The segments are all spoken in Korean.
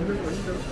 んなにいいんだろう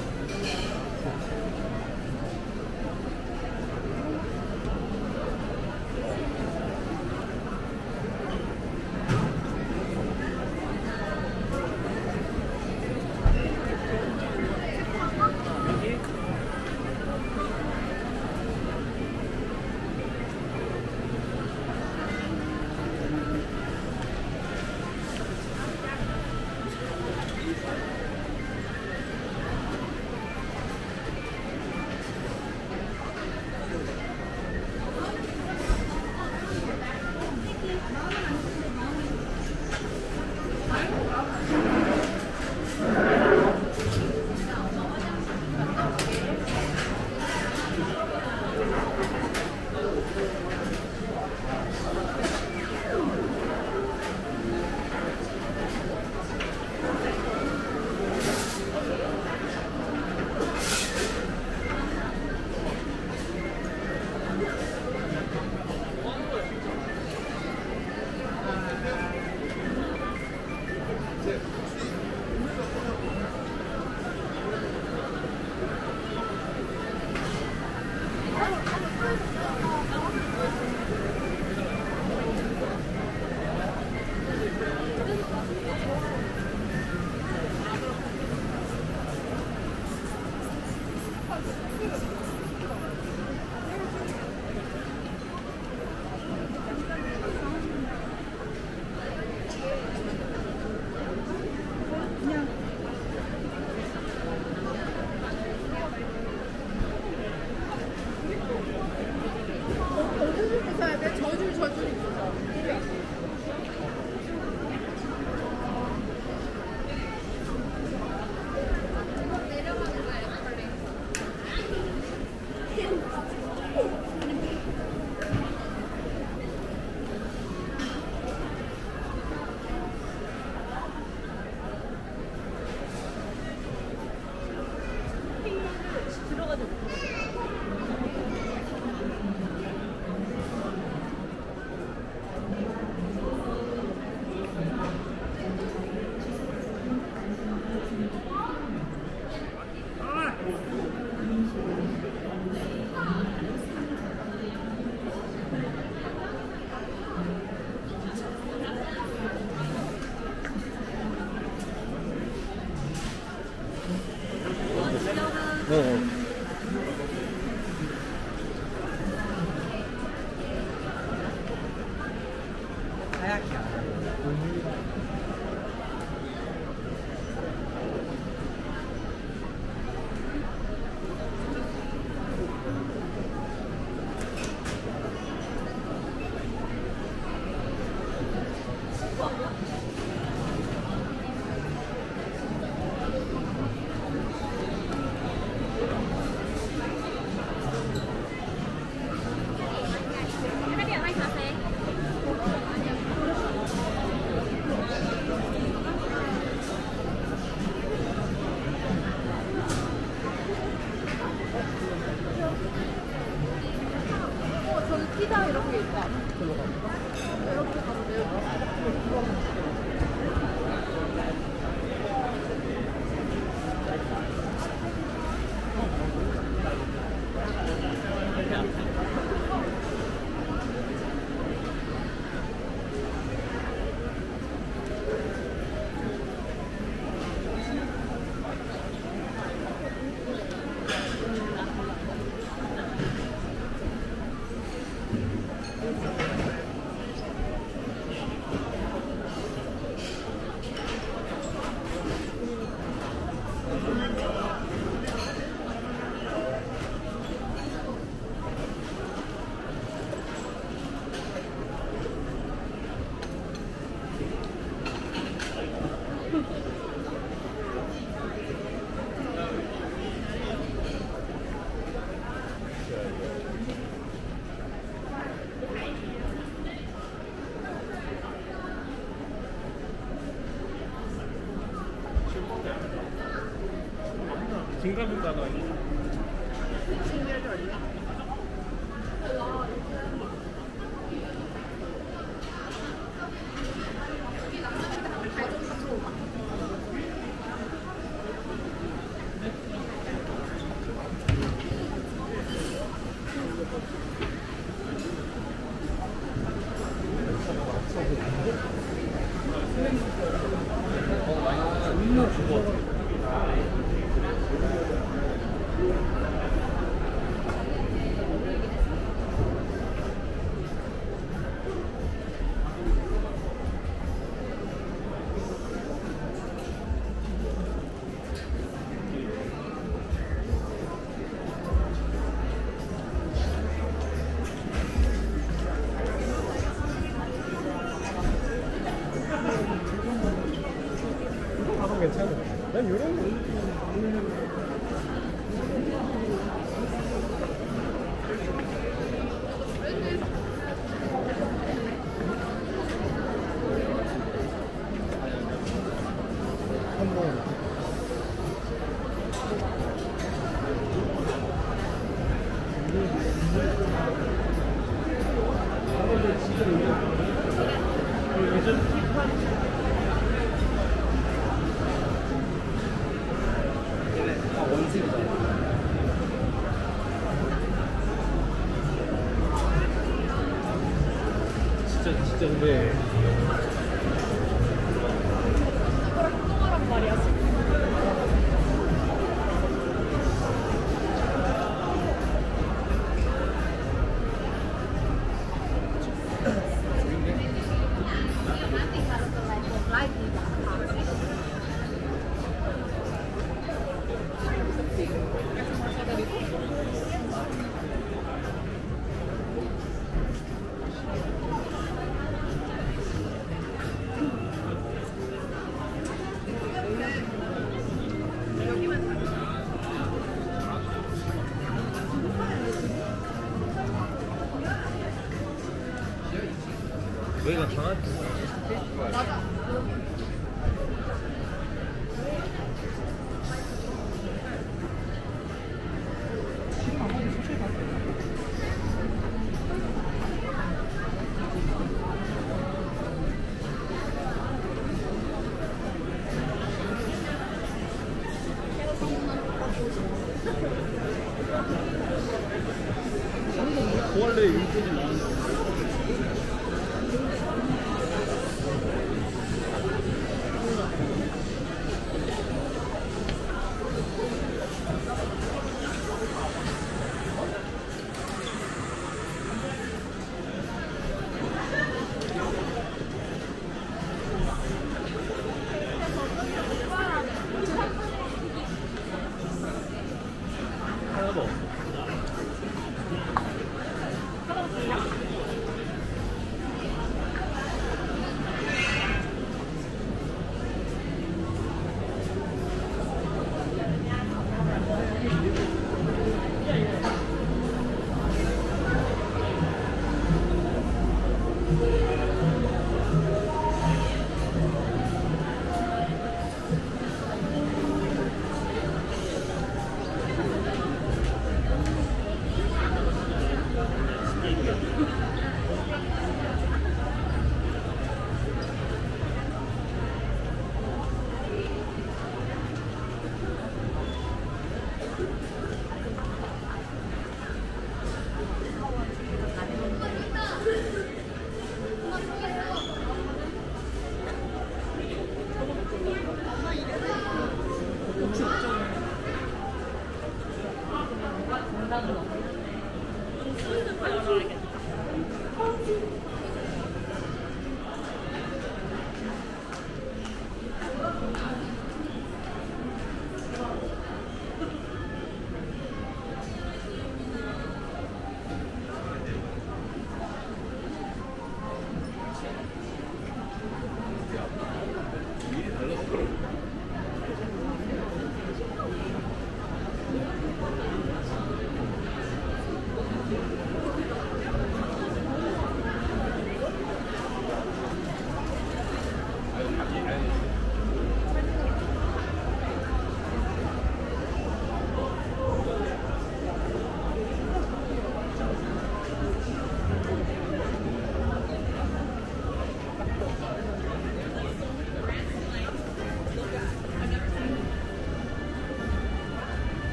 有点。 여기가 강아지. 맞아.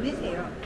보내세요.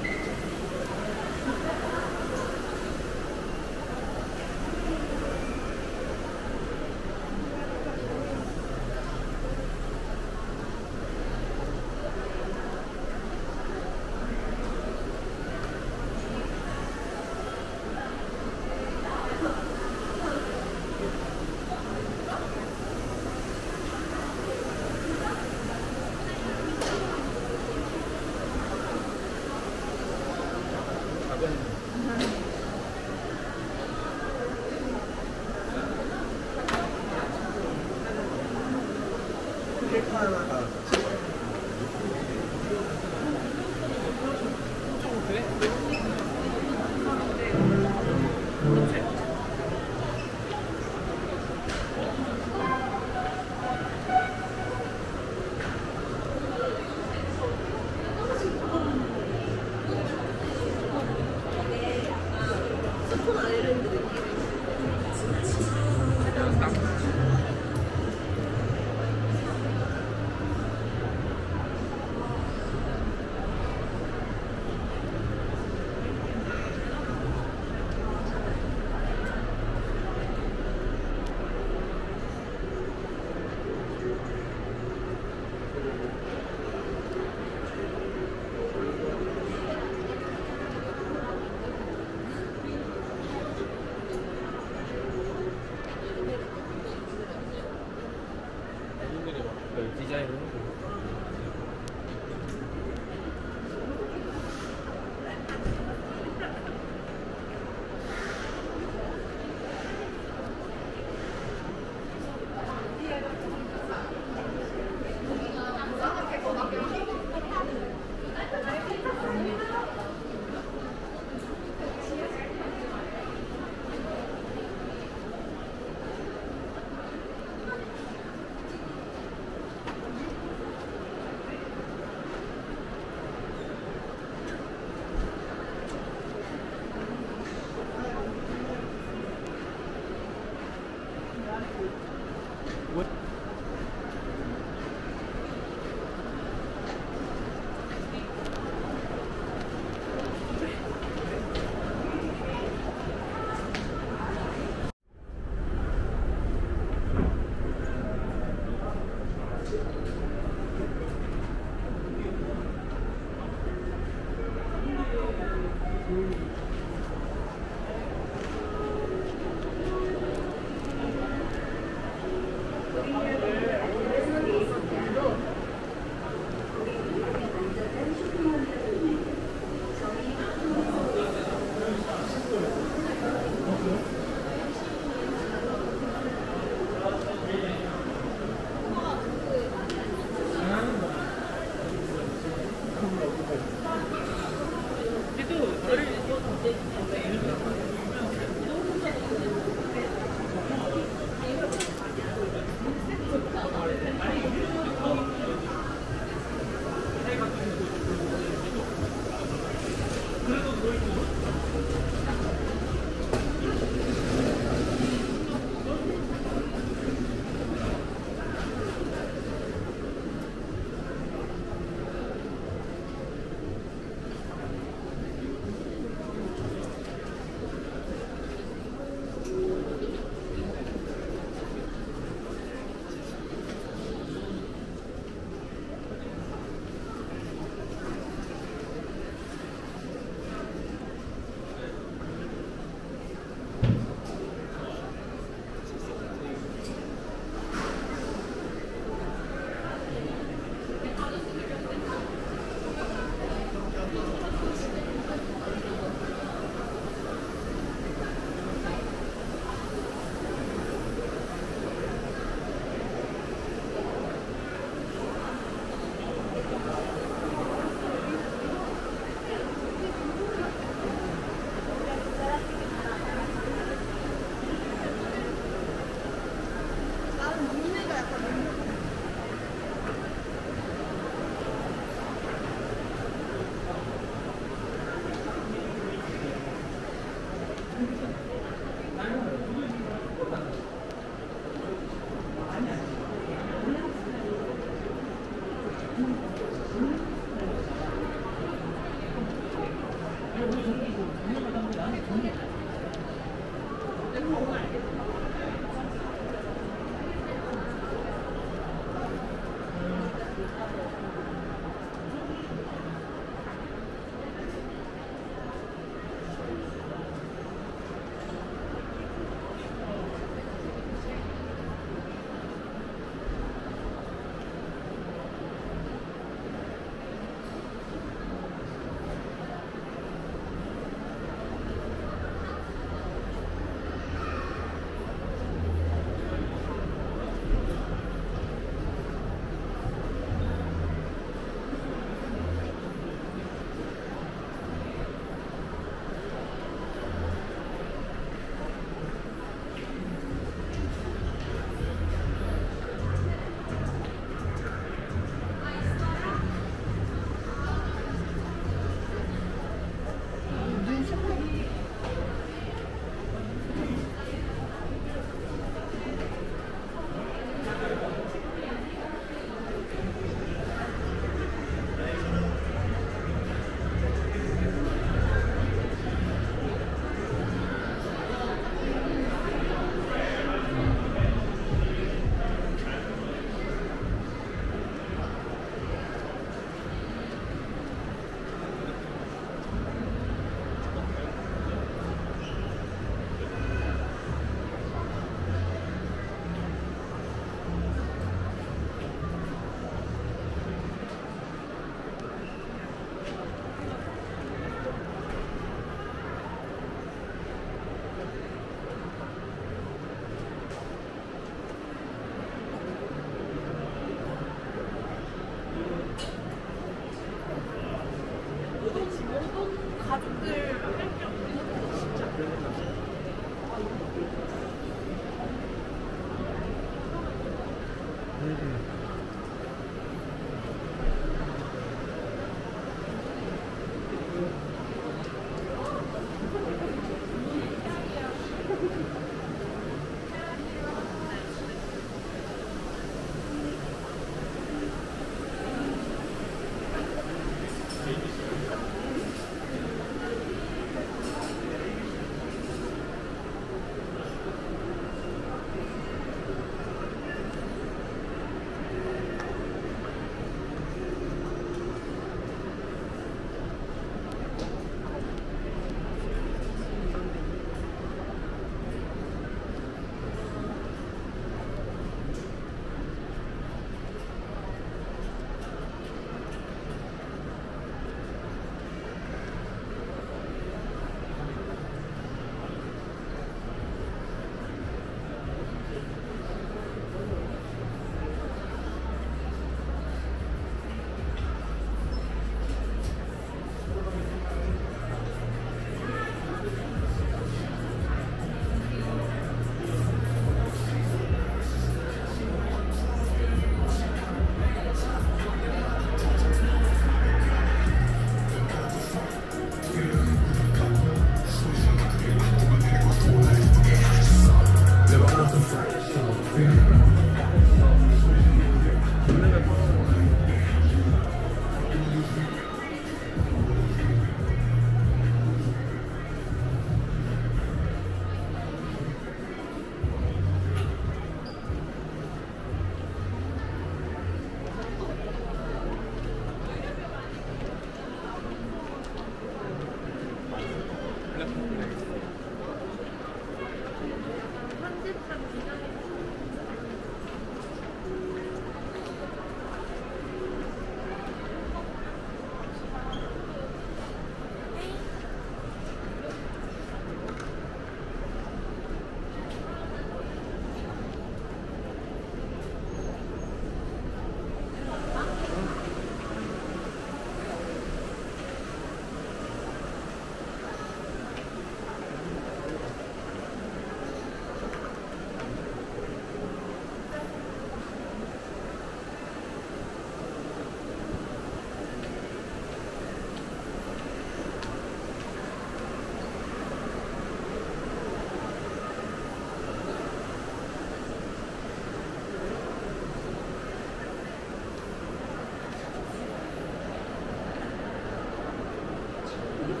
Thank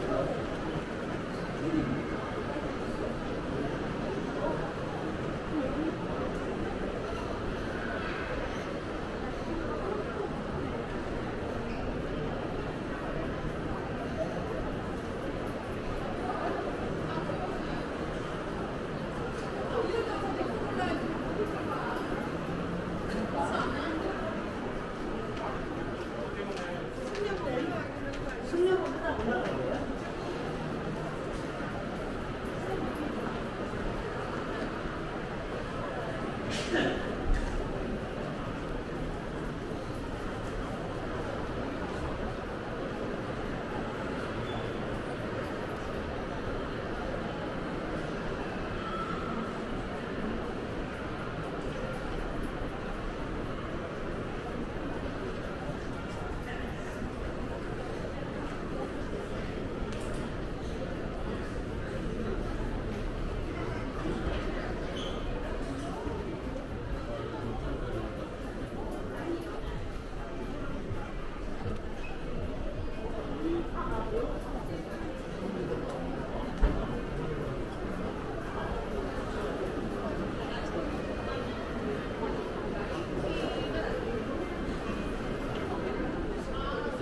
you.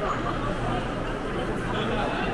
Thank you.